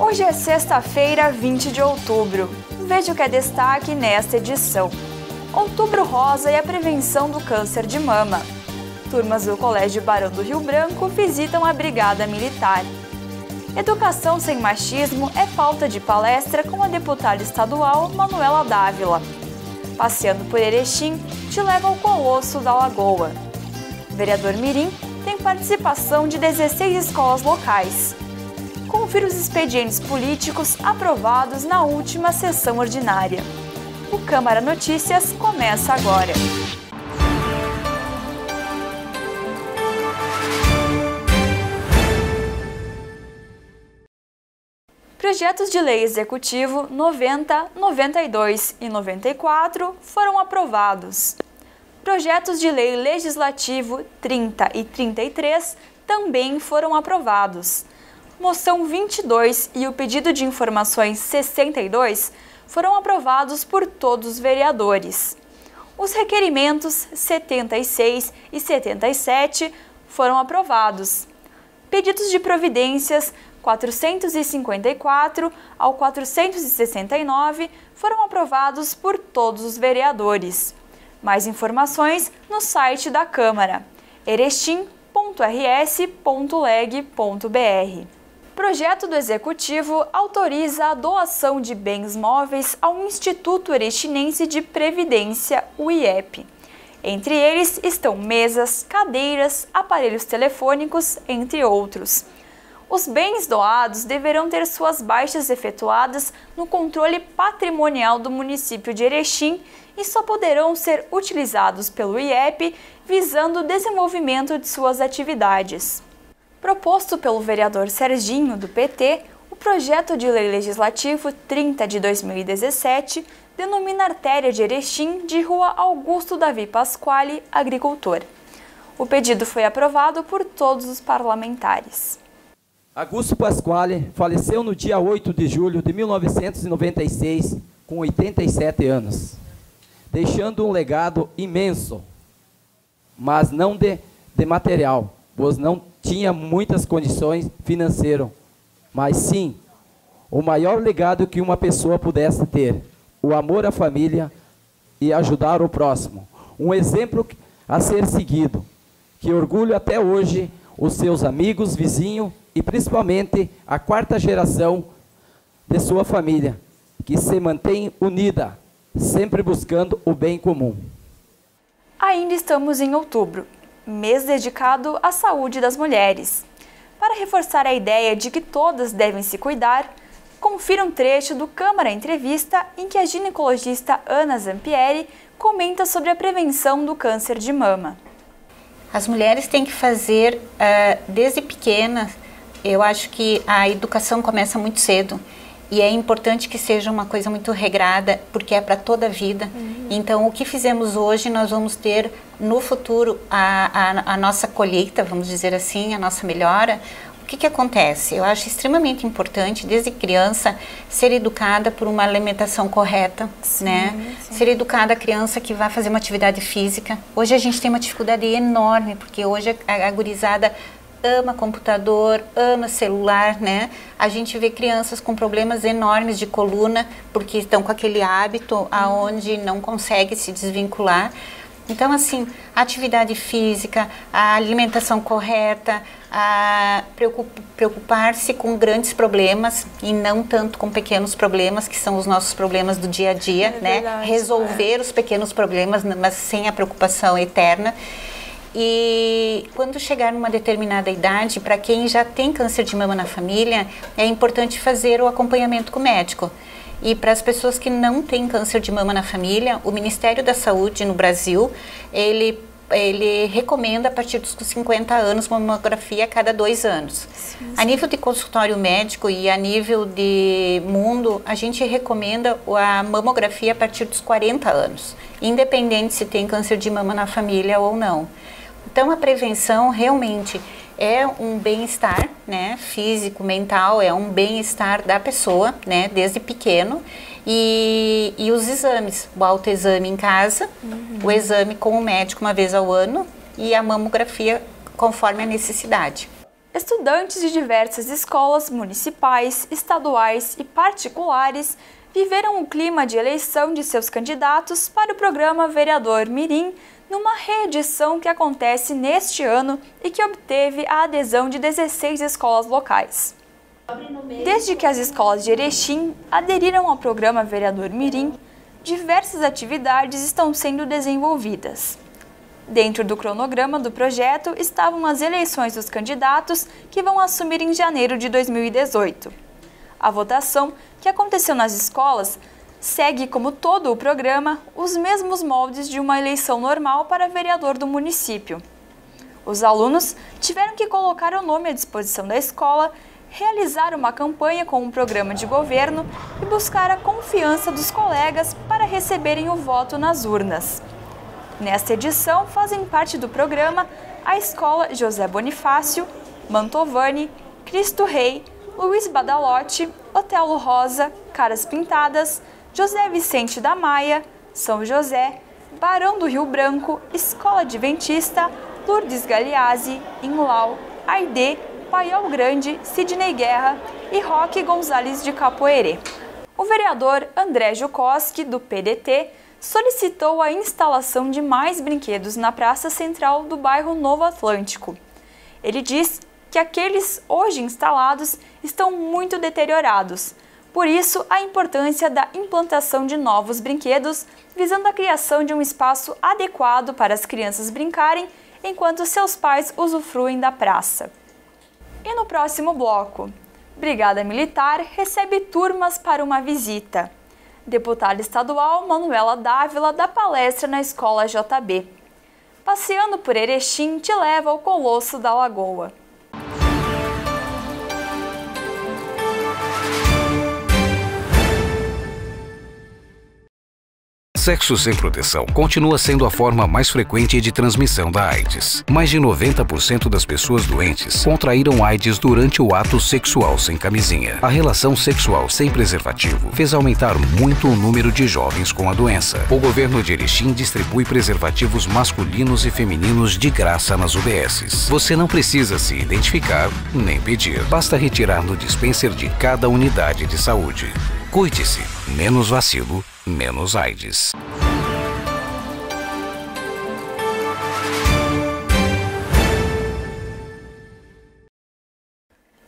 Hoje é sexta-feira, 20 de outubro. Veja o que é destaque nesta edição. Outubro Rosa e a prevenção do câncer de mama. Turmas do Colégio Barão do Rio Branco visitam a Brigada Militar. Educação sem machismo é pauta de palestra com a deputada estadual Manuela Dávila. Passeando por Erechim, te leva ao Colosso da Lagoa. Vereador Mirim tem participação de 16 escolas locais. Confira os expedientes políticos aprovados na última sessão ordinária. O Câmara Notícias começa agora. Projetos de lei executivo 90, 92 e 94 foram aprovados. Projetos de lei legislativo 30 e 33 também foram aprovados. Moção 22 e o pedido de informações 62 foram aprovados por todos os vereadores. Os requerimentos 76 e 77 foram aprovados. Pedidos de providências 454 ao 469 foram aprovados por todos os vereadores. Mais informações no site da Câmara, erestim.rs.leg.br. Projeto do Executivo autoriza a doação de bens móveis ao Instituto Erestinense de Previdência, o IEP. Entre eles estão mesas, cadeiras, aparelhos telefônicos, entre outros. Os bens doados deverão ter suas baixas efetuadas no controle patrimonial do município de Erechim e só poderão ser utilizados pelo IEP visando o desenvolvimento de suas atividades. Proposto pelo vereador Serginho, do PT, o projeto de lei legislativo 30 de 2017 denomina a artéria de Erechim de Rua Augusto Davi Pasquale, agricultor. O pedido foi aprovado por todos os parlamentares. Augusto Pasquale faleceu no dia 8 de julho de 1996, com 87 anos, deixando um legado imenso, mas não de, de material, pois não tinha muitas condições financeiras, mas sim o maior legado que uma pessoa pudesse ter, o amor à família e ajudar o próximo. Um exemplo a ser seguido, que orgulho até hoje os seus amigos, vizinhos e principalmente a quarta geração de sua família, que se mantém unida, sempre buscando o bem comum. Ainda estamos em outubro, mês dedicado à saúde das mulheres. Para reforçar a ideia de que todas devem se cuidar, confira um trecho do Câmara Entrevista em que a ginecologista Ana Zampieri comenta sobre a prevenção do câncer de mama. As mulheres têm que fazer, uh, desde pequenas, eu acho que a educação começa muito cedo e é importante que seja uma coisa muito regrada porque é para toda a vida. Uhum. Então, o que fizemos hoje, nós vamos ter no futuro a, a, a, nossa colheita, vamos dizer assim, a nossa melhora. O que, que acontece? Eu acho extremamente importante, desde criança, ser educada por uma alimentação correta, sim, né? Sim. Ser educada a criança que vai fazer uma atividade física. Hoje a gente tem uma dificuldade enorme, porque hoje a, a gurizada ama computador, ama celular, né? A gente vê crianças com problemas enormes de coluna porque estão com aquele hábito aonde não consegue se desvincular. Então, assim, a atividade física, a alimentação correta, a preocupar-se com grandes problemas e não tanto com pequenos problemas, que são os nossos problemas do dia a dia, é né? Verdade, Resolver é. os pequenos problemas, mas sem a preocupação eterna. E quando chegar numa determinada idade, para quem já tem câncer de mama na família, é importante fazer o acompanhamento com o médico. E para as pessoas que não têm câncer de mama na família, o Ministério da Saúde no Brasil, ele ele recomenda a partir dos 50 anos uma mamografia a cada dois anos. Sim, sim. A nível de consultório médico e a nível de mundo, a gente recomenda a mamografia a partir dos 40 anos, independente se tem câncer de mama na família ou não. Então, a prevenção realmente é um bem-estar, né, físico, mental, é um bem-estar da pessoa, né, desde pequeno. E, e os exames, o autoexame em casa, uhum. o exame com o médico uma vez ao ano e a mamografia conforme a necessidade. estudantes de diversas escolas municipais, estaduais e particulares viveram o clima de eleição de seus candidatos para o programa Vereador Mirim numa reedição que acontece neste ano e que obteve a adesão de 16 escolas locais. Desde que as escolas de Erechim aderiram ao programa Vereador Mirim, diversas atividades estão sendo desenvolvidas. Dentro do cronograma do projeto estavam as eleições dos candidatos que vão assumir em janeiro de 2018. A votação, que aconteceu nas escolas, segue, como todo o programa, os mesmos moldes de uma eleição normal para vereador do município. Os alunos tiveram que colocar o nome à disposição da escola, realizar uma campanha com um programa de governo e buscar a confiança dos colegas para receberem o voto nas urnas. Nesta edição, fazem parte do programa a Escola José Bonifácio, Mantovani, Cristo Rei, Luiz Badalotti, Otelo Rosa, Caras Pintadas, José Vicente da Maia, São José, Barão do Rio Branco, Escola Adventista, Lourdes Galeazzi, Inlau, Aide, Paiol Grande, Sidney Guerra e Roque Gonzalez de Capoeirê. O vereador André Jukoski, do PDT, solicitou a instalação de mais brinquedos na praça central do bairro Novo Atlântico. Ele diz que aqueles hoje instalados estão muito deteriorados, por isso, a importância da implantação de novos brinquedos, visando a criação de um espaço adequado para as crianças brincarem enquanto seus pais usufruem da praça. E no próximo bloco, Brigada Militar recebe turmas para uma visita. Deputada estadual Manuela Dávila dá palestra na escola JB. Passeando por Erechim te leva ao Colosso da Lagoa. Sexo sem proteção continua sendo a forma mais frequente de transmissão da AIDS. Mais de 90% das pessoas doentes contraíram AIDS durante o ato sexual sem camisinha. A relação sexual sem preservativo fez aumentar muito o número de jovens com a doença. O governo de Erechim distribui preservativos masculinos e femininos de graça nas UBSs. Você não precisa se identificar nem pedir. Basta retirar no dispenser de cada unidade de saúde. Cuide-se. Menos vacilo, menos AIDS.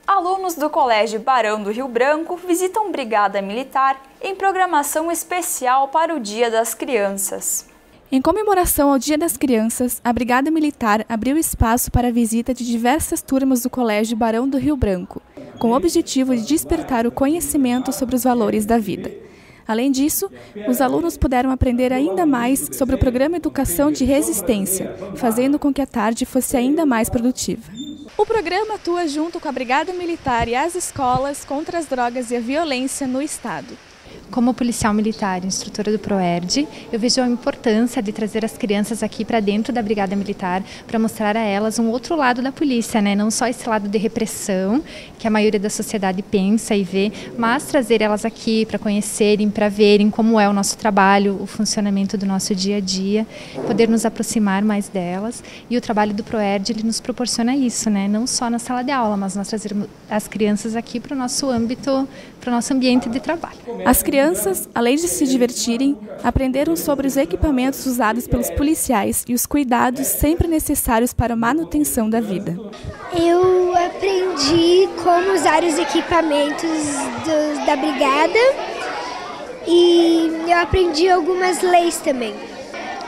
Alunos do Colégio Barão do Rio Branco visitam Brigada Militar em programação especial para o Dia das Crianças. Em comemoração ao Dia das Crianças, a Brigada Militar abriu espaço para a visita de diversas turmas do Colégio Barão do Rio Branco, com o objetivo de despertar o conhecimento sobre os valores da vida. Além disso, os alunos puderam aprender ainda mais sobre o programa Educação de Resistência, fazendo com que a tarde fosse ainda mais produtiva. O programa atua junto com a Brigada Militar e as escolas contra as drogas e a violência no Estado. Como policial militar, instrutora do ProERD, eu vejo a importância de trazer as crianças aqui para dentro da Brigada Militar para mostrar a elas um outro lado da polícia, né? não só esse lado de repressão que a maioria da sociedade pensa e vê, mas trazer elas aqui para conhecerem, para verem como é o nosso trabalho, o funcionamento do nosso dia a dia, poder nos aproximar mais delas. E o trabalho do ProERD ele nos proporciona isso, né? não só na sala de aula, mas nós trazermos as crianças aqui para o nosso âmbito, para o nosso ambiente de trabalho. As crianças, além de se divertirem, aprenderam sobre os equipamentos usados pelos policiais e os cuidados sempre necessários para a manutenção da vida. Eu aprendi como usar os equipamentos do, da brigada e eu aprendi algumas leis também.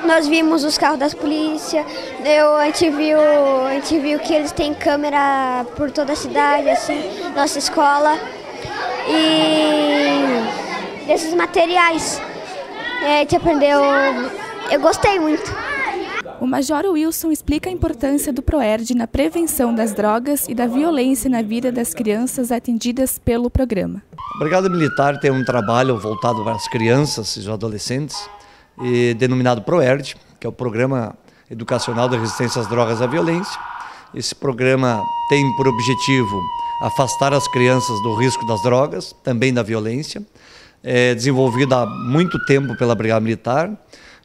Nós vimos os carros das polícia, eu, a, gente viu, a gente viu que eles têm câmera por toda a cidade, assim, nossa escola. E desses materiais. É, a gente aprendeu. Eu gostei muito. O Major Wilson explica a importância do PROERD na prevenção das drogas e da violência na vida das crianças atendidas pelo programa. A Brigada Militar tem um trabalho voltado para as crianças e os adolescentes, e denominado PROERD, que é o Programa Educacional de Resistência às Drogas e à Violência. Esse programa tem por objetivo afastar as crianças do risco das drogas, também da violência. É desenvolvido há muito tempo pela Brigada Militar.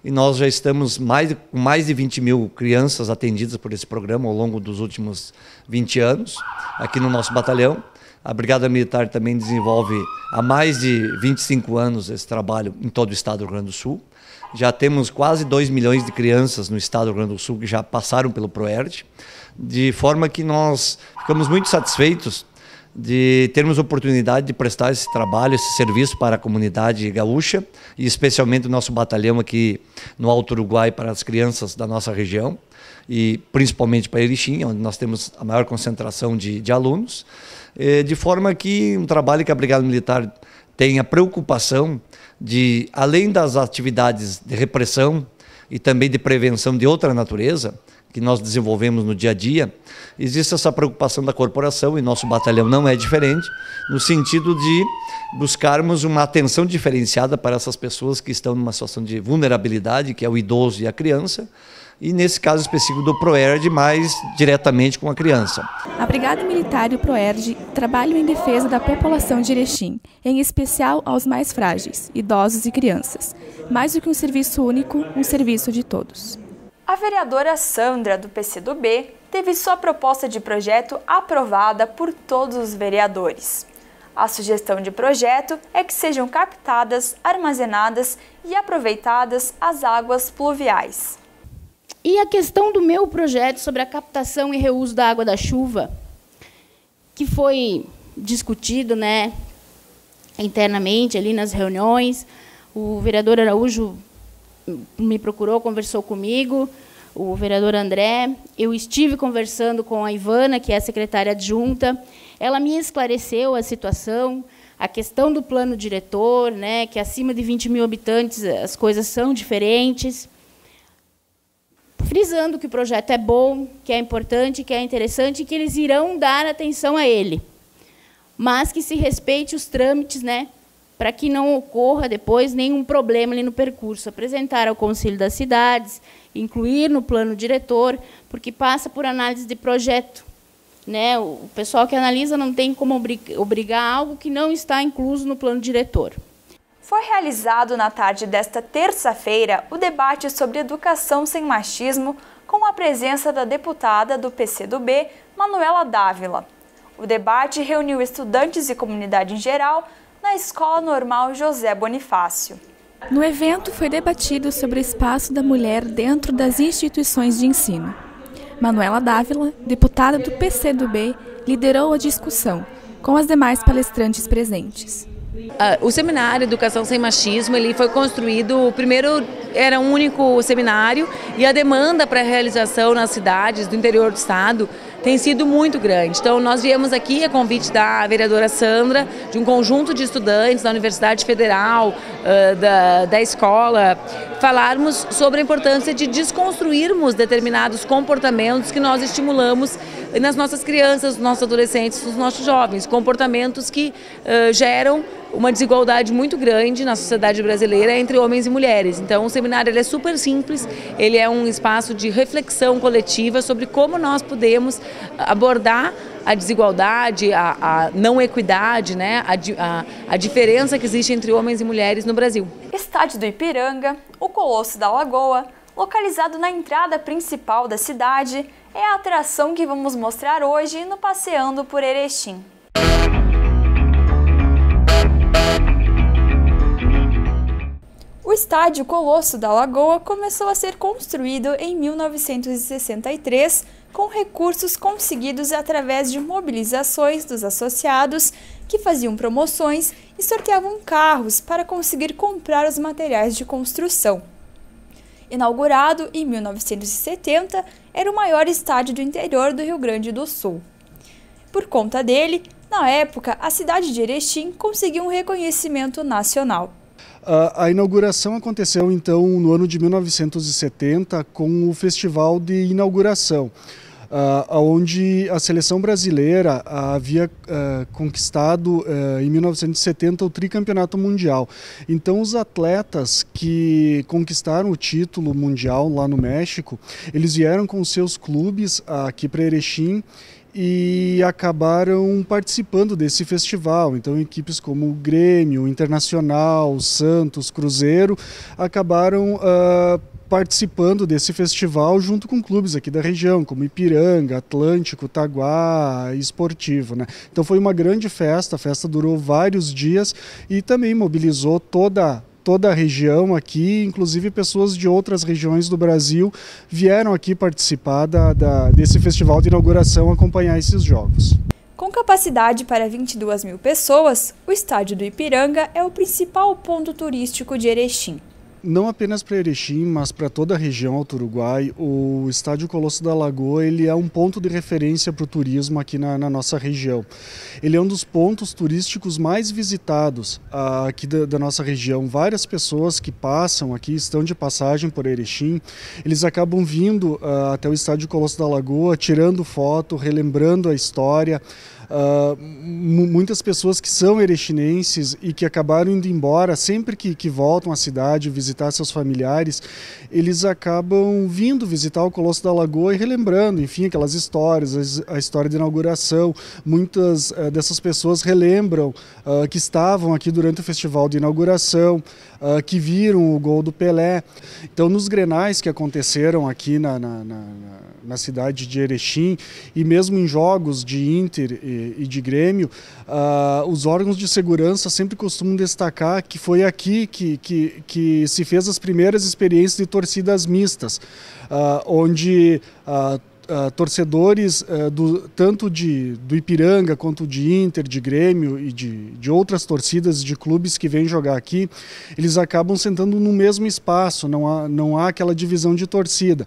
e nós já estamos mais, mais de 20 mil crianças atendidas por esse programa ao longo dos últimos 20 anos, aqui no nosso batalhão. A Brigada Militar também desenvolve há mais de 25 anos esse trabalho em todo o estado do Rio Grande do Sul. Já temos quase 2 milhões de crianças no estado do Rio Grande do Sul que já passaram pelo ProERD, de forma que nós ficamos muito satisfeitos de termos oportunidade de prestar esse trabalho, esse serviço para a comunidade gaúcha e especialmente o nosso batalhão aqui no Alto Uruguai para as crianças da nossa região e principalmente para Erechim, onde nós temos a maior concentração de, de alunos, eh, de forma que um trabalho que a Brigada Militar tem a preocupação de, além das atividades de repressão e também de prevenção de outra natureza, que nós desenvolvemos no dia a dia, existe essa preocupação da corporação e nosso batalhão não é diferente, no sentido de buscarmos uma atenção diferenciada para essas pessoas que estão numa situação de vulnerabilidade, que é o idoso e a criança, e nesse caso específico do PROERD, mais diretamente com a criança. A Brigada Militar e o PROERD trabalham em defesa da população de Erechim, em especial aos mais frágeis, idosos e crianças. Mais do que um serviço único, um serviço de todos. A vereadora Sandra, do PCdoB, teve sua proposta de projeto aprovada por todos os vereadores. A sugestão de projeto é que sejam captadas, armazenadas e aproveitadas as águas pluviais. E a questão do meu projeto sobre a captação e reuso da água da chuva, que foi discutido né, internamente ali nas reuniões, o vereador Araújo me procurou, conversou comigo, o vereador André. Eu estive conversando com a Ivana, que é a secretária adjunta. Ela me esclareceu a situação, a questão do plano diretor, né, que acima de 20 mil habitantes as coisas são diferentes. Frisando que o projeto é bom, que é importante, que é interessante e que eles irão dar atenção a ele. Mas que se respeite os trâmites né, para que não ocorra depois nenhum problema ali no percurso. Apresentar ao Conselho das Cidades, incluir no plano diretor, porque passa por análise de projeto. Né? O pessoal que analisa não tem como obrigar algo que não está incluso no plano diretor. Foi realizado na tarde desta terça-feira o debate sobre educação sem machismo com a presença da deputada do PCdoB, Manuela Dávila. O debate reuniu estudantes e comunidade em geral na Escola Normal José Bonifácio. No evento foi debatido sobre o espaço da mulher dentro das instituições de ensino. Manuela Dávila, deputada do PCdoB, liderou a discussão, com as demais palestrantes presentes. Uh, o seminário Educação Sem Machismo ele foi construído, o primeiro era um único seminário e a demanda para a realização nas cidades do interior do estado tem sido muito grande. Então, nós viemos aqui a convite da vereadora Sandra, de um conjunto de estudantes da Universidade Federal, da, da escola, falarmos sobre a importância de desconstruirmos determinados comportamentos que nós estimulamos nas nossas crianças, nos nossos adolescentes, nos nossos jovens, comportamentos que uh, geram uma desigualdade muito grande na sociedade brasileira entre homens e mulheres. Então, o seminário ele é super simples, ele é um espaço de reflexão coletiva sobre como nós podemos abordar a desigualdade, a, a não equidade, né, a, a, a diferença que existe entre homens e mulheres no Brasil. Estádio do Ipiranga, o Colosso da Lagoa, localizado na entrada principal da cidade, é a atração que vamos mostrar hoje no Passeando por Erechim. O estádio Colosso da Lagoa começou a ser construído em 1963 com recursos conseguidos através de mobilizações dos associados que faziam promoções e sorteavam carros para conseguir comprar os materiais de construção. Inaugurado em 1970, era o maior estádio do interior do Rio Grande do Sul. Por conta dele, na época, a cidade de Erechim conseguiu um reconhecimento nacional. A inauguração aconteceu então no ano de 1970 com o festival de inauguração uh, onde a seleção brasileira havia uh, conquistado uh, em 1970 o tricampeonato mundial. Então os atletas que conquistaram o título mundial lá no México, eles vieram com seus clubes aqui para Erechim e acabaram participando desse festival. Então, equipes como o Grêmio, Internacional, Santos, Cruzeiro acabaram uh, participando desse festival junto com clubes aqui da região, como Ipiranga, Atlântico, Taguá, Esportivo. Né? Então foi uma grande festa, a festa durou vários dias e também mobilizou toda toda a região aqui, inclusive pessoas de outras regiões do Brasil vieram aqui participar da, da, desse festival de inauguração, acompanhar esses jogos. Com capacidade para 22 mil pessoas, o estádio do Ipiranga é o principal ponto turístico de Erechim não apenas para Erechim, mas para toda a região alto Uruguai, o Estádio Colosso da Lagoa ele é um ponto de referência para o turismo aqui na, na, nossa região. Ele é um dos pontos turísticos mais visitados uh, aqui da, da, nossa região. Várias pessoas que passam aqui, estão de passagem por Erechim, eles acabam vindo uh, até o Estádio Colosso da Lagoa, tirando foto, relembrando a história. Uh, muitas pessoas que são erechinenses e que acabaram indo embora, sempre que, que voltam à cidade visitar seus familiares, eles acabam vindo visitar o Colosso da Lagoa e relembrando, enfim, aquelas histórias, a, história de inauguração. Muitas uh, dessas pessoas relembram uh, que estavam aqui durante o festival de inauguração, que viram o gol do Pelé. Então, nos grenais que aconteceram aqui na, na, na, na cidade de Erechim e mesmo em jogos de Inter e e, de Grêmio, uh, os órgãos de segurança sempre costumam destacar que foi aqui que, que, que se fez as primeiras experiências de torcidas mistas, uh, onde uh, torcedores uh, do, tanto de, do Ipiranga quanto de Inter, de Grêmio e de, de outras torcidas de clubes que vêm jogar aqui, eles acabam sentando no mesmo espaço, não há, não há aquela divisão de torcida.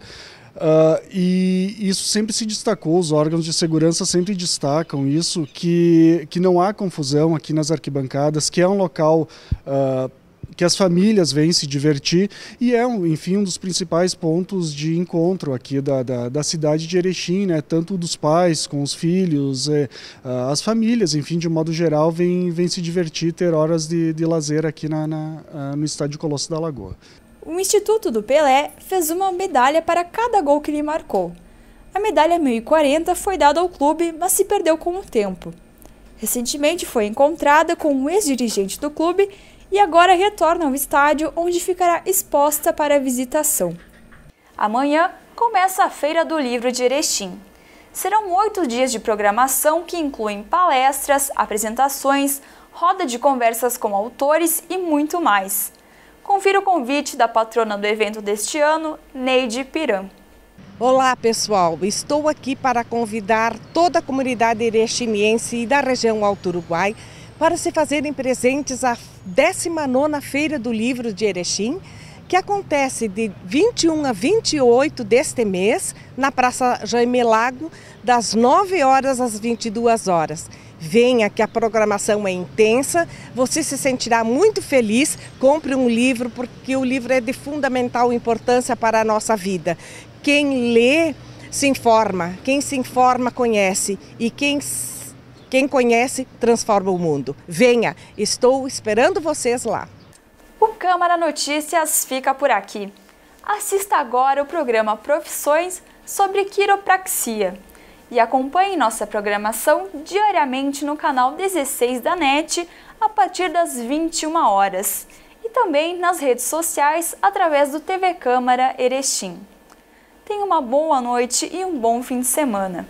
Uh, e isso sempre se destacou, os órgãos de segurança sempre destacam isso, que, que não há confusão aqui nas arquibancadas, que é um local uh, que as famílias vêm se divertir e é, um, enfim, um dos principais pontos de encontro aqui da, da, da cidade de Erechim, né? tanto dos pais com os filhos, é, uh, as famílias, enfim, de modo geral, vêm, vêm se divertir, ter horas de, de lazer aqui na, na no estádio Colosso da Lagoa. O Instituto do Pelé fez uma medalha para cada gol que ele marcou. A medalha 1040 foi dada ao clube, mas se perdeu com o tempo. Recentemente foi encontrada com um ex-dirigente do clube e agora retorna ao estádio, onde ficará exposta para visitação. Amanhã começa a Feira do Livro de Erechim. Serão oito dias de programação que incluem palestras, apresentações, roda de conversas com autores e muito mais. Confira o convite da patrona do evento deste ano, Neide Piram. Olá pessoal, estou aqui para convidar toda a comunidade erechimiense e da região Alto Uruguai para se fazerem presentes à 19ª Feira do Livro de Erechim, que acontece de 21 a 28 deste mês na Praça Jaime Lago, das 9 horas às 22 horas. Venha que a programação é intensa, você se sentirá muito feliz. Compre um livro, porque o livro é de fundamental importância para a nossa vida. Quem lê se informa, quem se informa conhece e quem quem conhece transforma o mundo. Venha, estou esperando vocês lá. O Câmara Notícias fica por aqui. Assista agora o programa Profissões sobre quiropraxia e acompanhe nossa programação diariamente no canal 16 da NET a partir das 21 horas e também nas redes sociais através do TV Câmara Erechim. Tenha uma boa noite e um bom fim de semana.